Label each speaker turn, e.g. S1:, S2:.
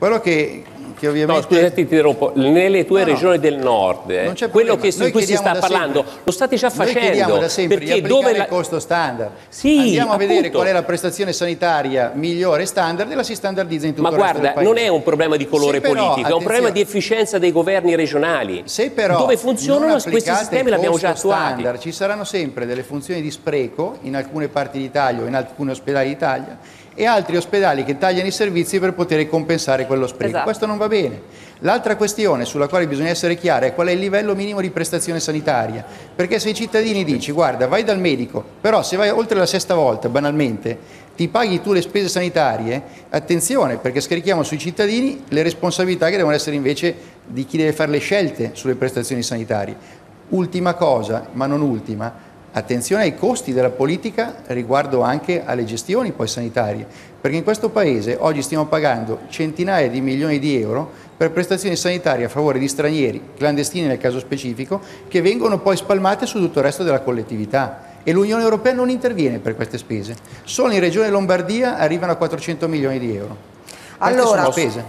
S1: Quello che, che ovviamente...
S2: No, scusate, ti interrompo. Nelle tue
S1: No,
S2: regioni del nord, eh,
S1: Non c'è
S2: quello che,
S1: Noi
S2: di cui si sta parlando,
S1: sempre-
S2: lo state già
S1: Noi
S2: facendo.
S1: chiediamo da sempre
S2: perché dove la...
S1: il costo standard.
S2: Sì,
S1: Andiamo a vedere
S2: appunto.
S1: qual è la prestazione sanitaria migliore standard e la si standardizza in tutto
S2: Ma
S1: il resto
S2: guarda,
S1: del paese.
S2: non è un problema di colore
S1: Se però,
S2: politico, è un problema di efficienza dei governi regionali.
S1: Se però
S2: dove funzionano questi sistemi l'abbiamo già attuati.
S1: standard, ci saranno sempre delle funzioni di spreco in alcune parti d'Italia o in alcuni ospedali d'Italia e altri ospedali che tagliano i servizi per poter compensare quello spreco.
S3: Esatto.
S1: Questo non va bene. L'altra questione sulla quale bisogna essere chiari è qual è il livello minimo di prestazione sanitaria, perché se ai cittadini dici guarda vai dal medico, però se vai oltre la sesta volta banalmente ti paghi tu le spese sanitarie, attenzione perché scarichiamo sui cittadini le responsabilità che devono essere invece di chi deve fare le scelte sulle prestazioni sanitarie. Ultima cosa, ma non ultima, attenzione ai costi della politica riguardo anche alle gestioni poi sanitarie, perché in questo Paese oggi stiamo pagando centinaia di milioni di euro per prestazioni sanitarie a favore di stranieri, clandestini nel caso specifico, che vengono poi spalmate su tutto il resto della collettività. E l'Unione Europea non interviene per queste spese. Solo in Regione Lombardia arrivano a 400 milioni di euro. Queste
S3: Allora,
S1: sono spese.